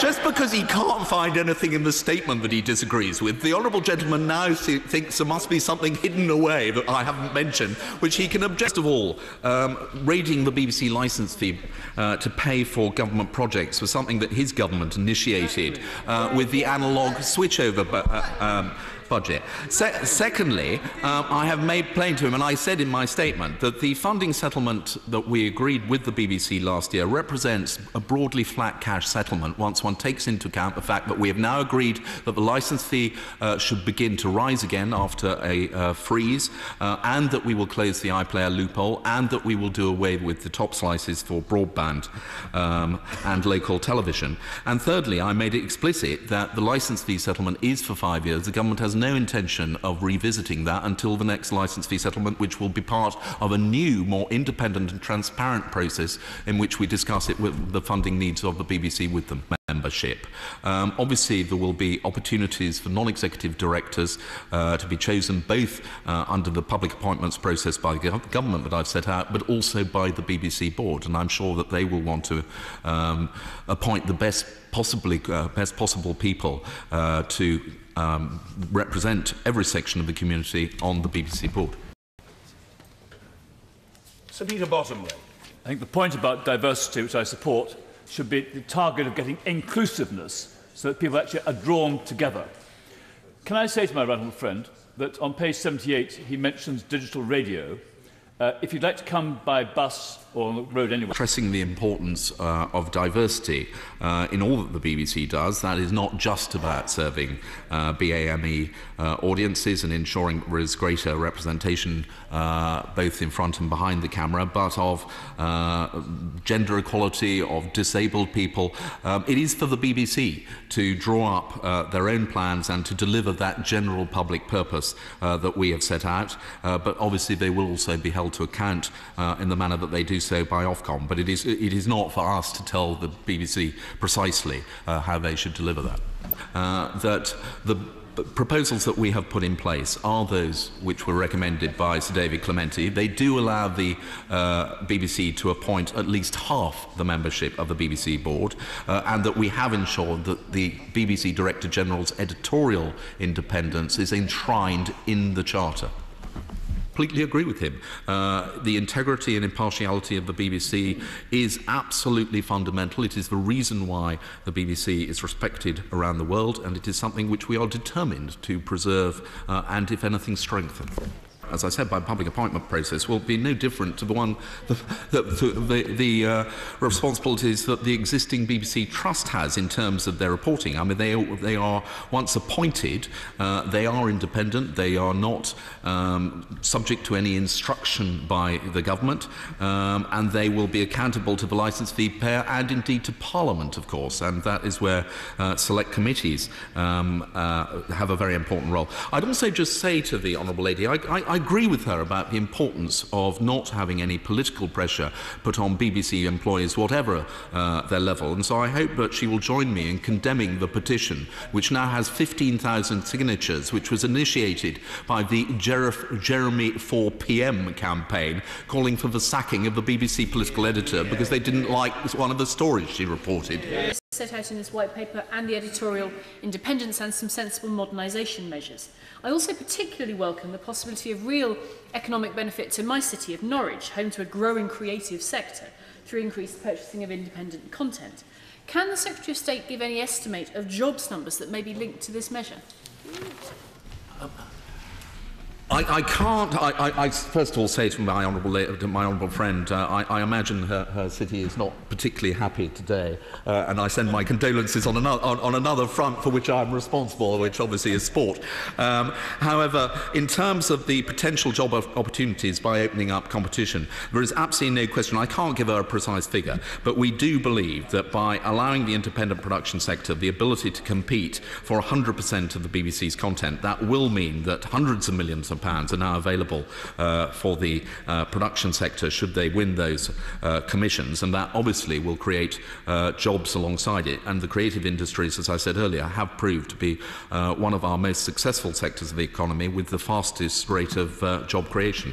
just because he can't find anything in the statement that he disagrees with, the honourable gentleman now th- thinks there must be something hidden away that I haven't mentioned, which he can object of all. Um, raiding the BBC licence fee uh, to pay for government projects was something that his government initiated uh, with the analogue switchover. Uh, um, budget. Se- secondly, um, I have made plain to him, and I said in my statement, that the funding settlement that we agreed with the BBC last year represents a broadly flat cash settlement once one takes into account the fact that we have now agreed that the licence fee uh, should begin to rise again after a uh, freeze, uh, and that we will close the iPlayer loophole, and that we will do away with the top slices for broadband um, and local television. And thirdly, I made it explicit that the licence fee settlement is for five years. The government has no intention of revisiting that until the next licence fee settlement, which will be part of a new, more independent and transparent process in which we discuss it with the funding needs of the BBC with them membership. Um, obviously, there will be opportunities for non-executive directors uh, to be chosen both uh, under the public appointments process by the government that I've set out, but also by the BBC board. And I'm sure that they will want to um, appoint the best possibly uh, best possible people uh, to um, represent every section of the community on the BBC board. Sir Peter Bottomley. I think the point about diversity, which I support, should be the target of getting inclusiveness so that people actually are drawn together. Can I say to my Rattle friend that on page 78 he mentions digital radio? Uh, if you'd like to come by bus or on the road anyway. Stressing the importance uh, of diversity uh, in all that the BBC does, that is not just about serving uh, BAME uh, audiences and ensuring there is greater representation uh, both in front and behind the camera, but of uh, gender equality, of disabled people. Um, it is for the BBC to draw up their own plans and to deliver that general public purpose that we have set out, but obviously they will also be held to account in the manner that they do so by Ofcom. But it is, it is not for us to tell the BBC precisely uh, how they should deliver that. Uh, that the proposals that we have put in place are those which were recommended by Sir David Clementi. They do allow the uh, BBC to appoint at least half the membership of the BBC board, uh, and that we have ensured that the BBC Director General's editorial independence is enshrined in the Charter completely agree with him. Uh, the integrity and impartiality of the BBC is absolutely fundamental. It is the reason why the BBC is respected around the world, and it is something which we are determined to preserve uh, and, if anything, strengthen as I said, by public appointment process will be no different to the one, the, the, the, uh, responsibilities that the existing BBC Trust has in terms of their reporting. I mean, they, they are, once appointed, uh, they are independent, they are not um, subject to any instruction by the government, um, and they will be accountable to the licence fee payer and indeed to Parliament, of course, and that is where uh, select committees um, uh, have a very important role. I'd also just say to the Honourable Lady, I, I, I agree with her about the importance of not having any political pressure put on BBC employees, whatever uh, their level. And so I hope that she will join me in condemning the petition, which now has 15,000 signatures, which was initiated by the Jer Jeremy 4PM campaign, calling for the sacking of the BBC political editor because they didn't like one of the stories she reported. set out in this white paper and the editorial independence and some sensible modernisation measures. I also particularly welcome the possibility of real economic benefit to my city of Norwich, home to a growing creative sector, through increased purchasing of independent content. Can the Secretary of State give any estimate of jobs numbers that may be linked to this measure? Um, I, I can't. I, I, first of all say to my honourable, to my honourable friend, uh, I imagine her, her city is not particularly happy today, uh, and I send my condolences on another, on, on another front for which I'm responsible, which obviously is sport. Um, however, in terms of the potential job opportunities by opening up competition, there is absolutely no question. I can't give her a precise figure, but we do believe that by allowing the independent production sector the ability to compete for 100% of the BBC's content, that will mean that hundreds of millions of pounds are now available uh, for the uh, production sector should they win those uh, commissions, and that obviously will create uh, jobs alongside it. And the creative industries, as I said earlier, have proved to be uh, one of our most successful sectors of the economy with the fastest rate of uh, job creation.